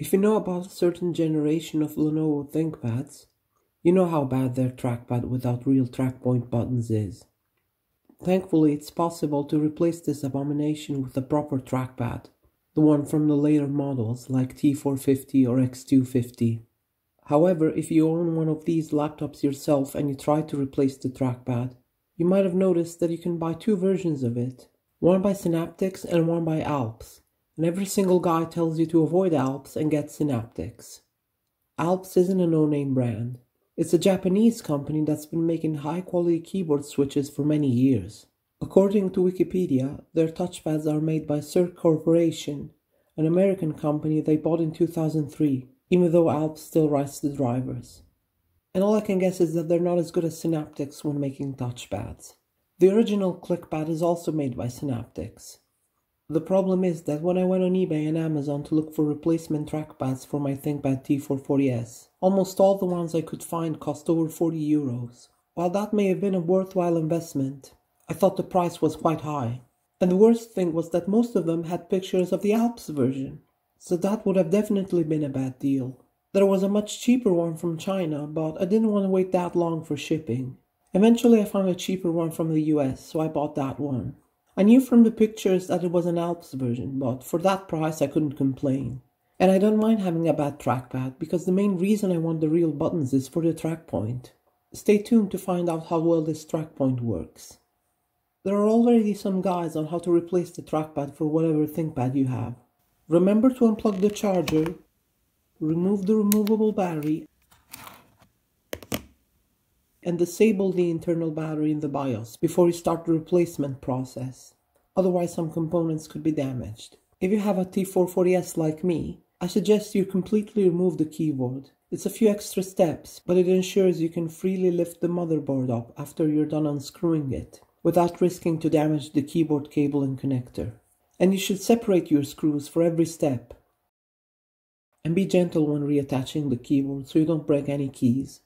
If you know about a certain generation of Lenovo ThinkPads, you know how bad their trackpad without real trackpoint buttons is. Thankfully, it's possible to replace this abomination with a proper trackpad, the one from the later models like T450 or X250. However, if you own one of these laptops yourself and you try to replace the trackpad, you might have noticed that you can buy two versions of it, one by Synaptics and one by Alps and every single guy tells you to avoid Alps and get Synaptics. Alps isn't a no-name brand. It's a Japanese company that's been making high-quality keyboard switches for many years. According to Wikipedia, their touchpads are made by Cirque Corporation, an American company they bought in 2003, even though Alps still writes the drivers. And all I can guess is that they're not as good as Synaptics when making touchpads. The original ClickPad is also made by Synaptics. The problem is that when I went on eBay and Amazon to look for replacement trackpads for my ThinkPad T440S, almost all the ones I could find cost over 40 euros. While that may have been a worthwhile investment, I thought the price was quite high. And the worst thing was that most of them had pictures of the Alps version, so that would have definitely been a bad deal. There was a much cheaper one from China, but I didn't want to wait that long for shipping. Eventually I found a cheaper one from the US, so I bought that one. I knew from the pictures that it was an Alps version, but for that price I couldn't complain. And I don't mind having a bad trackpad because the main reason I want the real buttons is for the track point. Stay tuned to find out how well this track point works. There are already some guides on how to replace the trackpad for whatever ThinkPad you have. Remember to unplug the charger, remove the removable battery and disable the internal battery in the BIOS before you start the replacement process. Otherwise some components could be damaged. If you have a T440S like me, I suggest you completely remove the keyboard. It's a few extra steps, but it ensures you can freely lift the motherboard up after you're done unscrewing it, without risking to damage the keyboard cable and connector. And you should separate your screws for every step. And be gentle when reattaching the keyboard so you don't break any keys.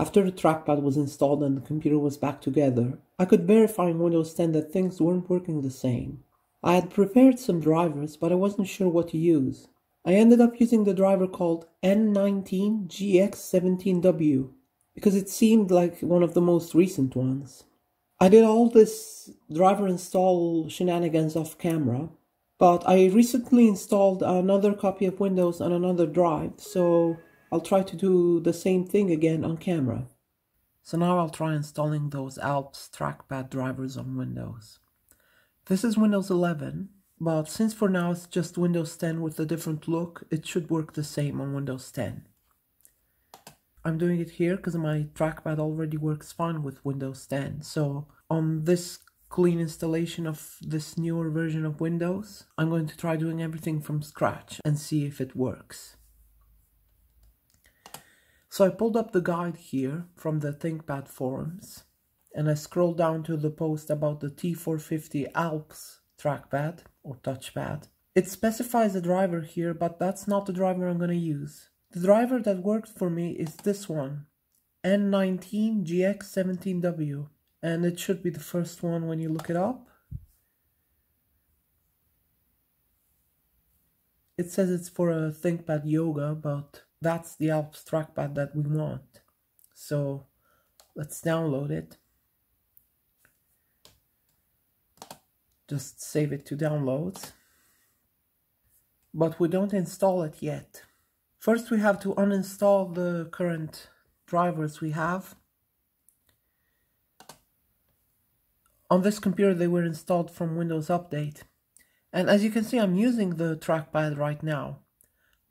After the trackpad was installed and the computer was back together, I could verify in Windows 10 that things weren't working the same. I had prepared some drivers, but I wasn't sure what to use. I ended up using the driver called N19GX17W because it seemed like one of the most recent ones. I did all this driver install shenanigans off camera, but I recently installed another copy of Windows on another drive, so I'll try to do the same thing again on camera. So now I'll try installing those Alps trackpad drivers on Windows. This is Windows 11, but since for now it's just Windows 10 with a different look, it should work the same on Windows 10. I'm doing it here because my trackpad already works fine with Windows 10, so on this clean installation of this newer version of Windows, I'm going to try doing everything from scratch and see if it works. So I pulled up the guide here from the ThinkPad forums and I scrolled down to the post about the T450 Alps trackpad or touchpad. It specifies a driver here, but that's not the driver I'm going to use. The driver that worked for me is this one, N19GX17W, and it should be the first one when you look it up. It says it's for a ThinkPad Yoga, but that's the Alps trackpad that we want. So let's download it. Just save it to downloads. But we don't install it yet. First we have to uninstall the current drivers we have. On this computer they were installed from Windows Update. And as you can see I'm using the trackpad right now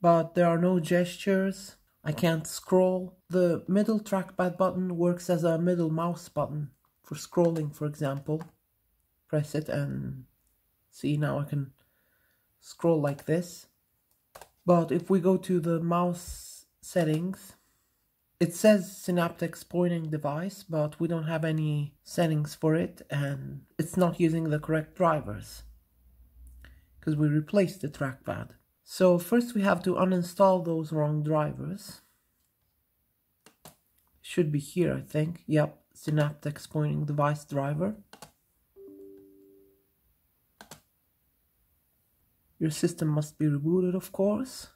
but there are no gestures. I can't scroll. The middle trackpad button works as a middle mouse button for scrolling, for example. Press it and see now I can scroll like this. But if we go to the mouse settings, it says Synaptics pointing device, but we don't have any settings for it and it's not using the correct drivers because we replaced the trackpad. So first we have to uninstall those wrong drivers. Should be here, I think. Yep, Synaptics pointing device driver. Your system must be rebooted, of course.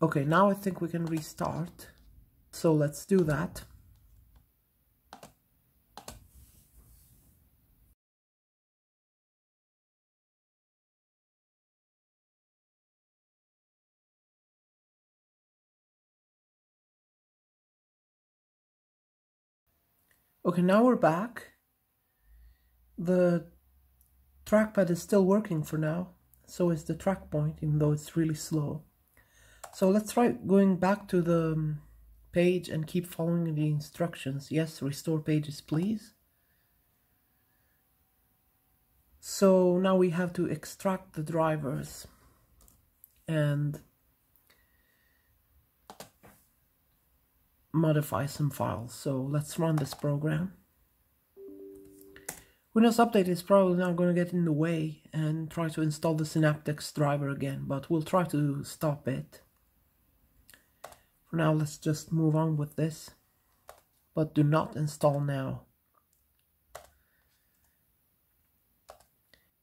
Okay, now I think we can restart. So let's do that. Okay, now we're back. The trackpad is still working for now, so is the track point, even though it's really slow. So let's try going back to the um, page and keep following the instructions. Yes, restore pages, please. So now we have to extract the drivers and modify some files. So let's run this program. Windows Update is probably now going to get in the way and try to install the Synaptics driver again, but we'll try to stop it. For now, let's just move on with this, but do not install now.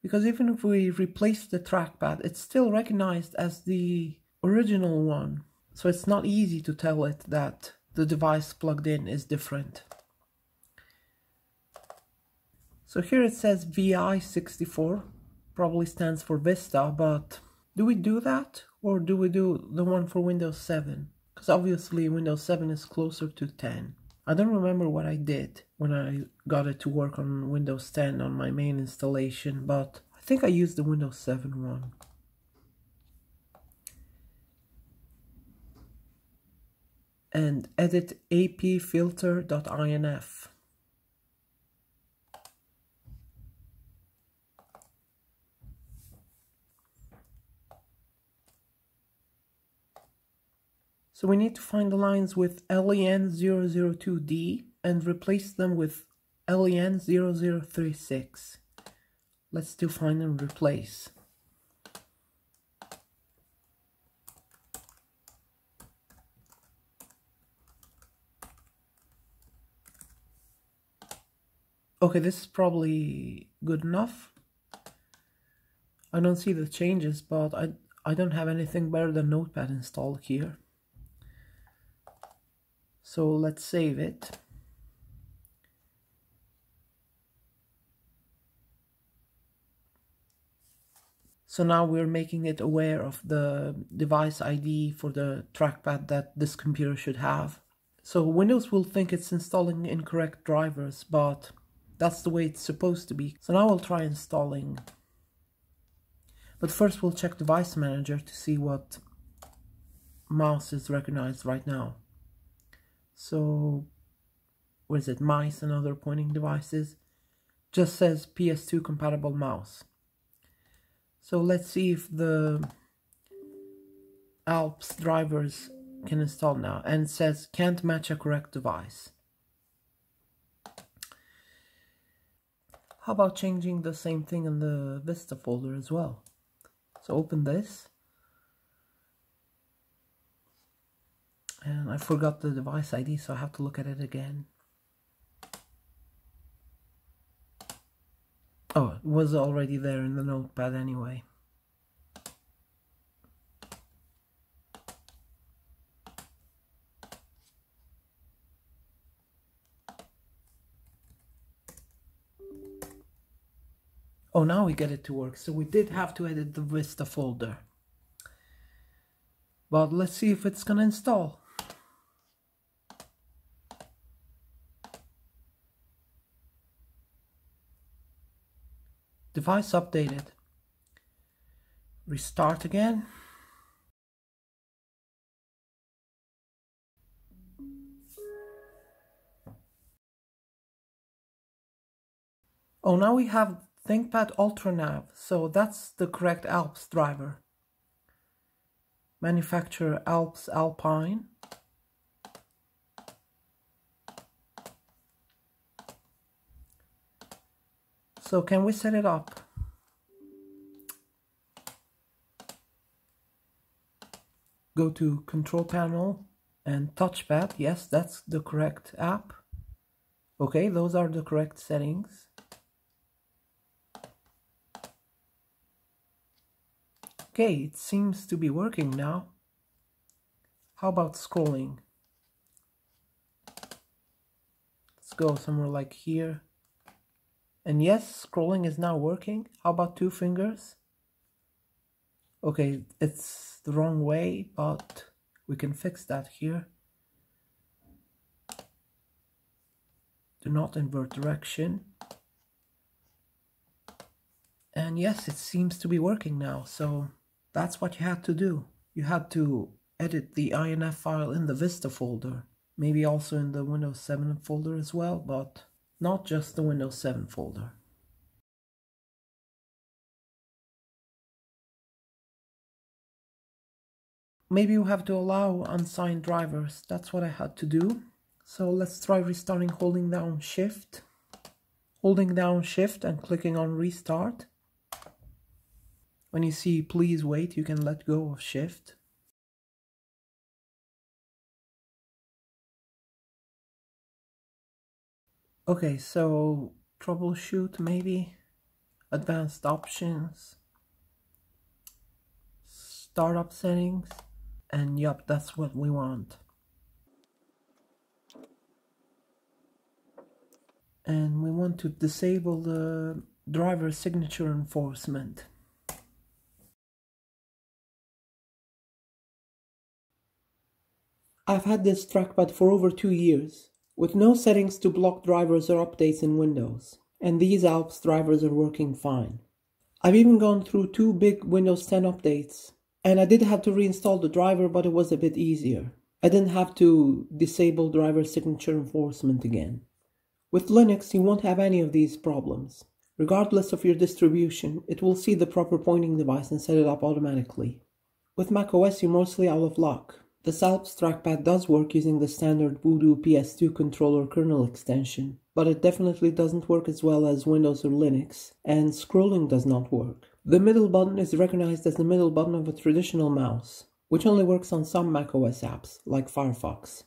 Because even if we replace the trackpad, it's still recognized as the original one, so it's not easy to tell it that the device plugged in is different. So here it says VI64, probably stands for Vista, but do we do that or do we do the one for Windows 7? Because obviously Windows 7 is closer to 10. I don't remember what I did when I got it to work on Windows 10 on my main installation, but I think I used the Windows 7 one. And edit apfilter.inf. So we need to find the lines with LEN002D and replace them with LEN0036. Let's do find and replace. Okay, this is probably good enough. I don't see the changes, but I, I don't have anything better than Notepad installed here. So let's save it. So now we're making it aware of the device ID for the trackpad that this computer should have. So Windows will think it's installing incorrect drivers, but that's the way it's supposed to be. So now I'll try installing. But first we'll check Device Manager to see what mouse is recognized right now. So, what is it? Mice and other pointing devices. Just says PS2 compatible mouse. So let's see if the Alps drivers can install now. And says can't match a correct device. How about changing the same thing in the Vista folder as well? So open this. And I forgot the device ID, so I have to look at it again. Oh, it was already there in the notepad anyway. Oh, now we get it to work. So we did have to edit the Vista folder. But let's see if it's gonna install. Device updated. Restart again. Oh, now we have ThinkPad UltraNav, so that's the correct Alps driver. Manufacturer Alps Alpine. So can we set it up? Go to control panel and touchpad. Yes, that's the correct app. Okay, those are the correct settings. Okay, it seems to be working now. How about scrolling? Let's go somewhere like here. And yes, scrolling is now working. How about two fingers? Okay, it's the wrong way, but we can fix that here. Do not invert direction. And yes, it seems to be working now. So that's what you had to do. You had to edit the INF file in the Vista folder. Maybe also in the Windows 7 folder as well, but not just the Windows 7 folder. Maybe you have to allow unsigned drivers. That's what I had to do. So let's try restarting holding down shift. Holding down shift and clicking on restart. When you see please wait, you can let go of shift. Okay, so troubleshoot maybe, advanced options, startup settings, and yup, that's what we want. And we want to disable the driver signature enforcement. I've had this trackpad for over two years, with no settings to block drivers or updates in Windows, and these Alps drivers are working fine. I've even gone through two big Windows 10 updates, and I did have to reinstall the driver, but it was a bit easier. I didn't have to disable driver signature enforcement again. With Linux, you won't have any of these problems. Regardless of your distribution, it will see the proper pointing device and set it up automatically. With macOS, you're mostly out of luck. The Salps trackpad does work using the standard Voodoo PS2 controller kernel extension, but it definitely doesn't work as well as Windows or Linux, and scrolling does not work. The middle button is recognized as the middle button of a traditional mouse, which only works on some macOS apps, like Firefox.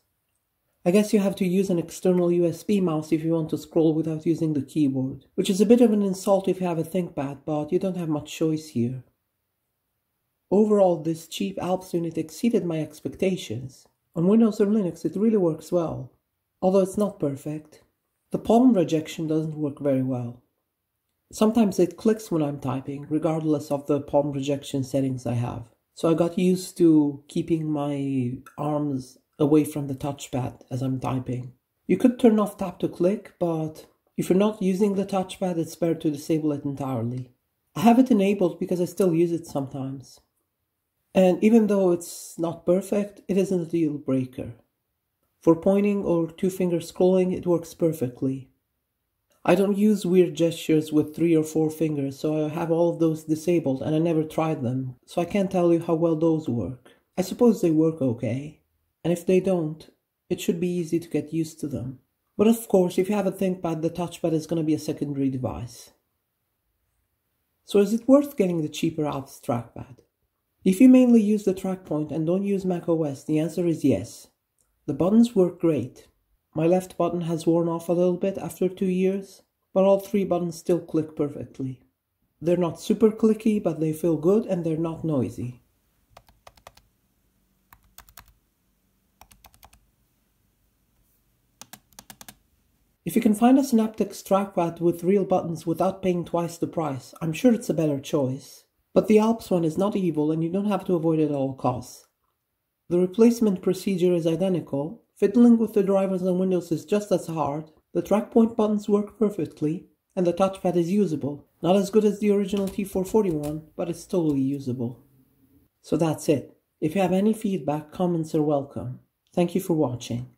I guess you have to use an external USB mouse if you want to scroll without using the keyboard, which is a bit of an insult if you have a ThinkPad, but you don't have much choice here. Overall, this cheap Alps unit exceeded my expectations. On Windows or Linux it really works well, although it's not perfect. The palm rejection doesn't work very well. Sometimes it clicks when I'm typing, regardless of the palm rejection settings I have. So I got used to keeping my arms away from the touchpad as I'm typing. You could turn off tap to click, but if you're not using the touchpad, it's better to disable it entirely. I have it enabled because I still use it sometimes. And even though it's not perfect, it isn't a deal breaker. For pointing or two finger scrolling, it works perfectly. I don't use weird gestures with three or four fingers, so I have all of those disabled and I never tried them, so I can't tell you how well those work. I suppose they work okay, and if they don't, it should be easy to get used to them. But of course, if you have a ThinkPad, the touchpad is going to be a secondary device. So is it worth getting the cheaper Alps trackpad? If you mainly use the track point and don't use macOS, the answer is yes. The buttons work great. My left button has worn off a little bit after two years, but all three buttons still click perfectly. They're not super clicky, but they feel good and they're not noisy. If you can find a Synaptics trackpad with real buttons without paying twice the price, I'm sure it's a better choice. But the Alps one is not evil and you don't have to avoid it at all costs. The replacement procedure is identical, fiddling with the drivers and windows is just as hard, the track point buttons work perfectly, and the touchpad is usable. Not as good as the original T441, but it's totally usable. So that's it. If you have any feedback, comments are welcome. Thank you for watching.